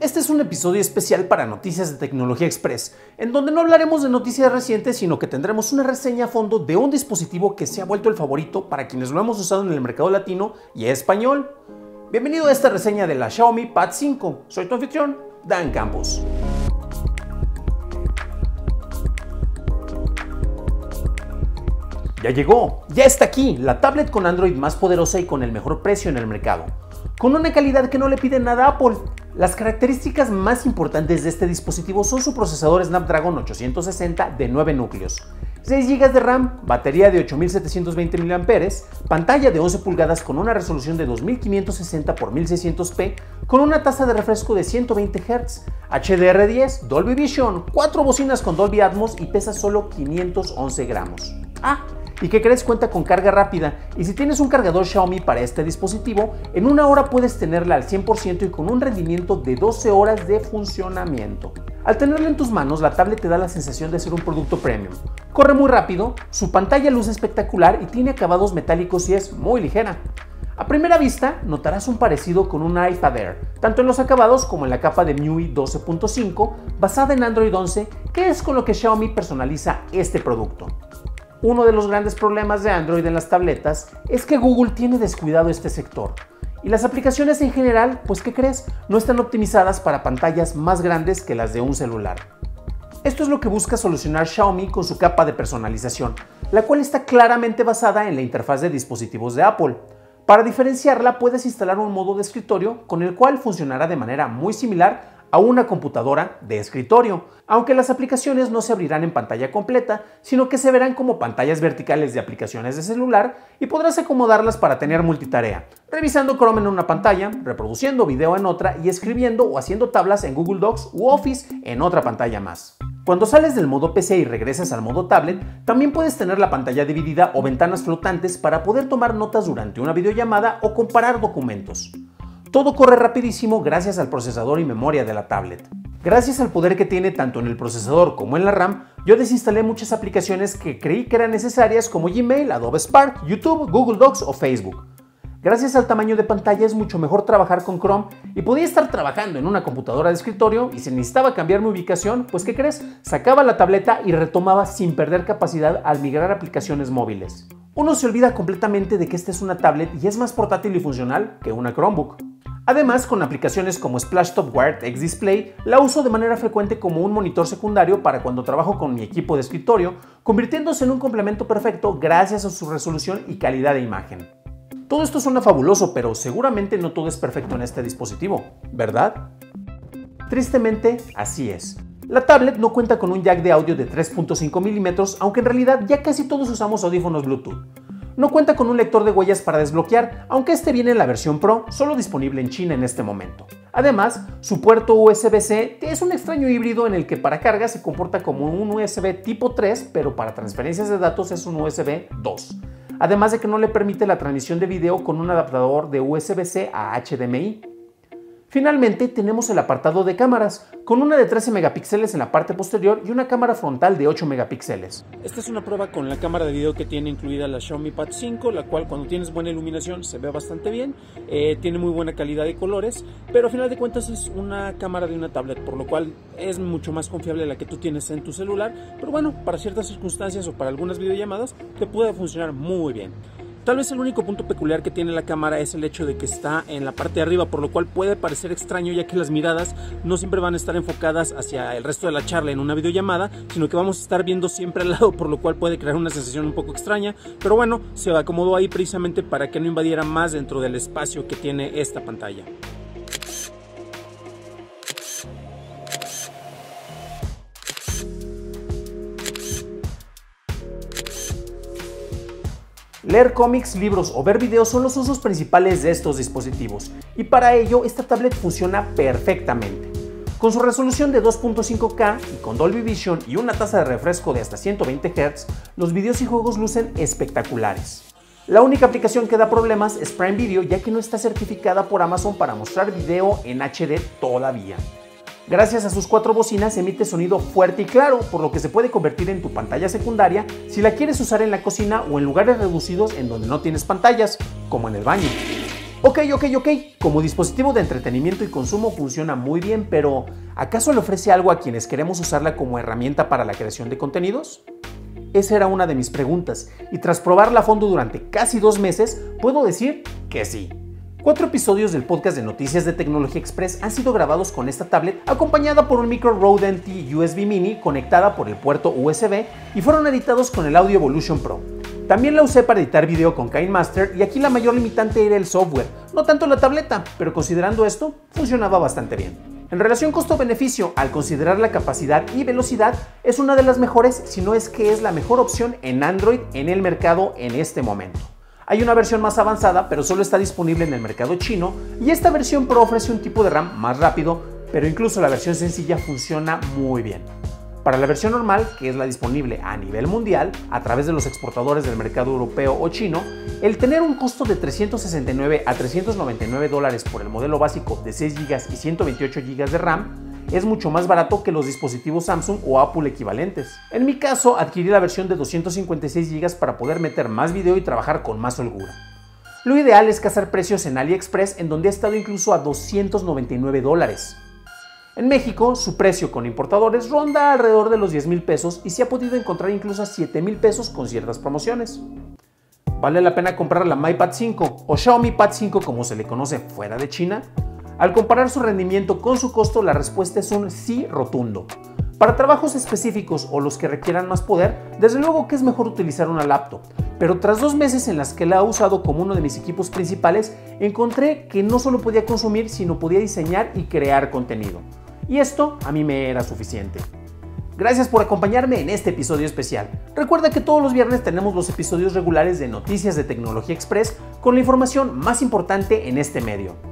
Este es un episodio especial para Noticias de Tecnología Express, en donde no hablaremos de noticias recientes, sino que tendremos una reseña a fondo de un dispositivo que se ha vuelto el favorito para quienes lo hemos usado en el mercado latino y español. Bienvenido a esta reseña de la Xiaomi Pad 5. Soy tu anfitrión, Dan Campos. Ya llegó, ya está aquí, la tablet con Android más poderosa y con el mejor precio en el mercado. Con una calidad que no le pide nada a Apple, las características más importantes de este dispositivo son su procesador Snapdragon 860 de 9 núcleos, 6 GB de RAM, batería de 8720 mAh, pantalla de 11 pulgadas con una resolución de 2560 x 1600p con una tasa de refresco de 120 Hz, HDR10, Dolby Vision, 4 bocinas con Dolby Atmos y pesa solo 511 gramos. Ah, ¿Y qué crees? Cuenta con carga rápida y si tienes un cargador Xiaomi para este dispositivo, en una hora puedes tenerla al 100% y con un rendimiento de 12 horas de funcionamiento. Al tenerla en tus manos, la tablet te da la sensación de ser un producto premium. Corre muy rápido, su pantalla luce espectacular y tiene acabados metálicos y es muy ligera. A primera vista, notarás un parecido con un iPad Air, tanto en los acabados como en la capa de MIUI 12.5 basada en Android 11, que es con lo que Xiaomi personaliza este producto. Uno de los grandes problemas de Android en las tabletas es que Google tiene descuidado este sector. Y las aplicaciones en general, pues ¿qué crees? No están optimizadas para pantallas más grandes que las de un celular. Esto es lo que busca solucionar Xiaomi con su capa de personalización, la cual está claramente basada en la interfaz de dispositivos de Apple. Para diferenciarla puedes instalar un modo de escritorio con el cual funcionará de manera muy similar a una computadora de escritorio, aunque las aplicaciones no se abrirán en pantalla completa, sino que se verán como pantallas verticales de aplicaciones de celular y podrás acomodarlas para tener multitarea, revisando Chrome en una pantalla, reproduciendo video en otra y escribiendo o haciendo tablas en Google Docs u Office en otra pantalla más. Cuando sales del modo PC y regresas al modo tablet, también puedes tener la pantalla dividida o ventanas flotantes para poder tomar notas durante una videollamada o comparar documentos. Todo corre rapidísimo gracias al procesador y memoria de la tablet. Gracias al poder que tiene tanto en el procesador como en la RAM, yo desinstalé muchas aplicaciones que creí que eran necesarias como Gmail, Adobe Spark, YouTube, Google Docs o Facebook. Gracias al tamaño de pantalla es mucho mejor trabajar con Chrome y podía estar trabajando en una computadora de escritorio y si necesitaba cambiar mi ubicación, pues ¿qué crees? Sacaba la tableta y retomaba sin perder capacidad al migrar aplicaciones móviles. Uno se olvida completamente de que esta es una tablet y es más portátil y funcional que una Chromebook. Además, con aplicaciones como Splashtop Wired X Display, la uso de manera frecuente como un monitor secundario para cuando trabajo con mi equipo de escritorio, convirtiéndose en un complemento perfecto gracias a su resolución y calidad de imagen. Todo esto suena fabuloso, pero seguramente no todo es perfecto en este dispositivo, ¿verdad? Tristemente, así es. La tablet no cuenta con un jack de audio de 3.5 mm, aunque en realidad ya casi todos usamos audífonos Bluetooth. No cuenta con un lector de huellas para desbloquear, aunque este viene en la versión Pro, solo disponible en China en este momento. Además, su puerto USB-C es un extraño híbrido en el que para carga se comporta como un USB tipo 3, pero para transferencias de datos es un USB 2. Además de que no le permite la transmisión de video con un adaptador de USB-C a HDMI. Finalmente tenemos el apartado de cámaras, con una de 13 megapíxeles en la parte posterior y una cámara frontal de 8 megapíxeles. Esta es una prueba con la cámara de video que tiene incluida la Xiaomi Pad 5, la cual cuando tienes buena iluminación se ve bastante bien, eh, tiene muy buena calidad de colores, pero a final de cuentas es una cámara de una tablet, por lo cual es mucho más confiable la que tú tienes en tu celular, pero bueno, para ciertas circunstancias o para algunas videollamadas te puede funcionar muy bien. Tal vez el único punto peculiar que tiene la cámara es el hecho de que está en la parte de arriba, por lo cual puede parecer extraño ya que las miradas no siempre van a estar enfocadas hacia el resto de la charla en una videollamada, sino que vamos a estar viendo siempre al lado, por lo cual puede crear una sensación un poco extraña, pero bueno, se acomodó ahí precisamente para que no invadiera más dentro del espacio que tiene esta pantalla. Leer cómics, libros o ver videos son los usos principales de estos dispositivos y para ello esta tablet funciona perfectamente. Con su resolución de 2.5K y con Dolby Vision y una tasa de refresco de hasta 120 Hz, los videos y juegos lucen espectaculares. La única aplicación que da problemas es Prime Video ya que no está certificada por Amazon para mostrar video en HD todavía. Gracias a sus cuatro bocinas emite sonido fuerte y claro, por lo que se puede convertir en tu pantalla secundaria si la quieres usar en la cocina o en lugares reducidos en donde no tienes pantallas, como en el baño. Ok, ok, ok, como dispositivo de entretenimiento y consumo funciona muy bien, pero ¿acaso le ofrece algo a quienes queremos usarla como herramienta para la creación de contenidos? Esa era una de mis preguntas, y tras probarla a fondo durante casi dos meses, puedo decir que sí. Cuatro episodios del podcast de Noticias de Tecnología Express han sido grabados con esta tablet acompañada por un micro Rode NT USB Mini conectada por el puerto USB y fueron editados con el Audio Evolution Pro. También la usé para editar video con KineMaster y aquí la mayor limitante era el software, no tanto la tableta, pero considerando esto, funcionaba bastante bien. En relación costo-beneficio, al considerar la capacidad y velocidad, es una de las mejores, si no es que es la mejor opción en Android en el mercado en este momento. Hay una versión más avanzada, pero solo está disponible en el mercado chino, y esta versión Pro ofrece un tipo de RAM más rápido, pero incluso la versión sencilla funciona muy bien. Para la versión normal, que es la disponible a nivel mundial, a través de los exportadores del mercado europeo o chino, el tener un costo de 369 a 399 dólares por el modelo básico de 6 GB y 128 GB de RAM es mucho más barato que los dispositivos Samsung o Apple equivalentes. En mi caso, adquirí la versión de 256 GB para poder meter más video y trabajar con más holgura. Lo ideal es cazar precios en AliExpress en donde ha estado incluso a 299 dólares. En México, su precio con importadores ronda alrededor de los 10 mil pesos y se ha podido encontrar incluso a 7 mil pesos con ciertas promociones. ¿Vale la pena comprar la MyPad 5 o Xiaomi Pad 5 como se le conoce fuera de China? Al comparar su rendimiento con su costo, la respuesta es un sí rotundo. Para trabajos específicos o los que requieran más poder, desde luego que es mejor utilizar una laptop, pero tras dos meses en las que la he usado como uno de mis equipos principales, encontré que no solo podía consumir, sino podía diseñar y crear contenido. Y esto a mí me era suficiente. Gracias por acompañarme en este episodio especial. Recuerda que todos los viernes tenemos los episodios regulares de Noticias de Tecnología Express con la información más importante en este medio.